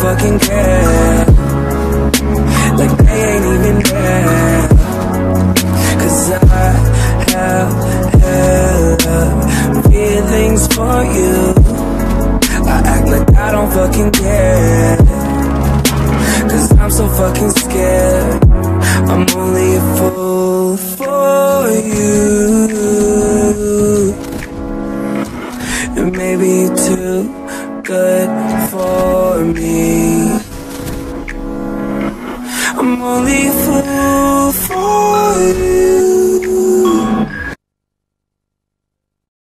fucking care. Like they ain't even there. Cause I have feelings for you. I act like I don't fucking care. Cause I'm so fucking scared. I'm only a fool for you. And maybe too good for me. I'm only fool for